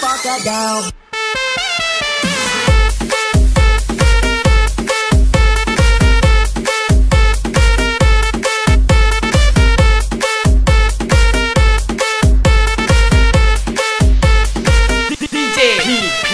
motherfucker down. DJ.